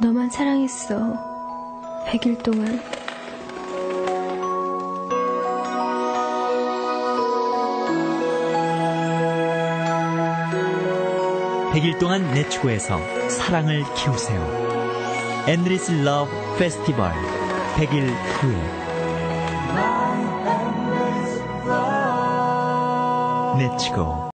너만 사랑했어. 100일 동안. 백일 동안 넷츠고에서 사랑을 키우세요. Endless Love Festival 100일 후에 넷츠고